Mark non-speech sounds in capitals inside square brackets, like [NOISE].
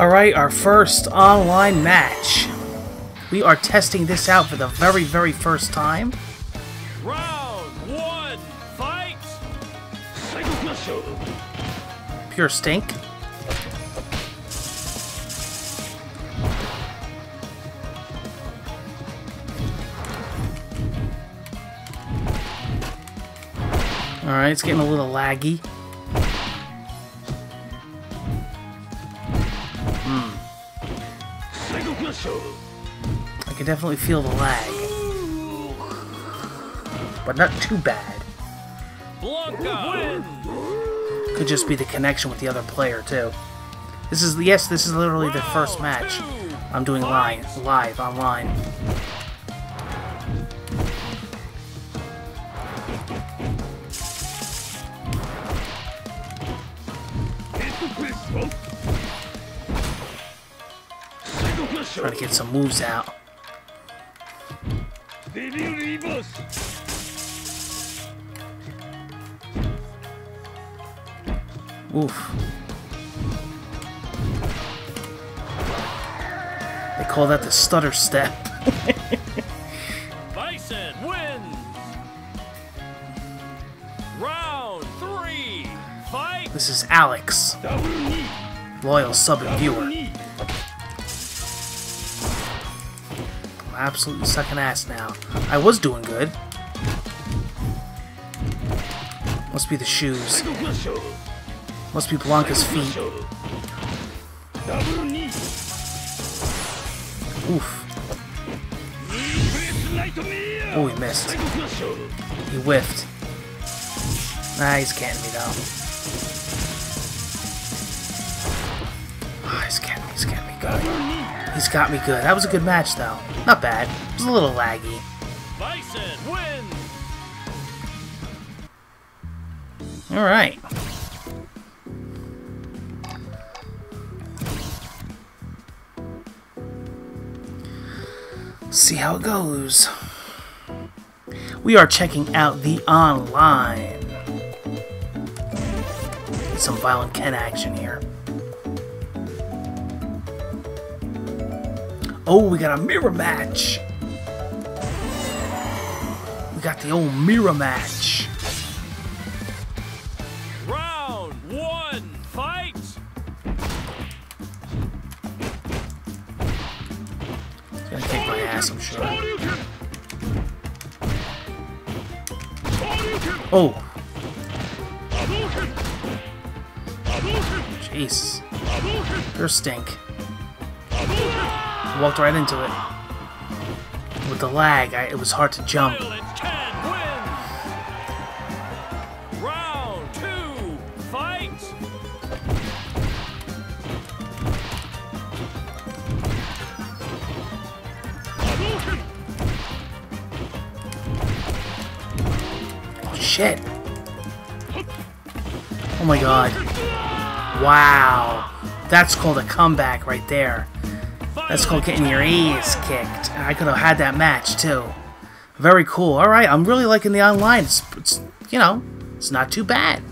Alright, our first online match. We are testing this out for the very, very first time. Round one, fight! Pure stink. Alright, it's getting a little laggy. I can definitely feel the lag. But not too bad. Blanka! Could just be the connection with the other player, too. This is, yes, this is literally the first match I'm doing live, live, online. Trying to get some moves out. Oof. They call that the stutter step. [LAUGHS] Bison wins! Round three, fight! This is Aleks, loyal sub and viewer. Absolutely sucking ass now. I was doing good. Must be the shoes. Must be Blanka's feet. Oof. Oh, he missed. He whiffed. Nah, he's getting me though. Ah, he's getting me, he's getting me good. He's got me good. That was a good match though. Not bad. It was a little laggy. Bison wins! Alright. See how it goes. We are checking out the online. Some violent Ken action here. Oh, we got a mirror match. We got the old mirror match. Round one, fight! He's gonna kick my ass, I'm sure. Oh! Jeez. Pure stink. Walked right into it. With the lag, I, it was hard to jump. Violent Ken wins! Round two, fight! Oh, shit. Oh my god. Wow. That's called a comeback right there. That's called getting your ass kicked. I could have had that match too. Very cool. Alright, I'm really liking the online. It's, it's, you know, it's not too bad.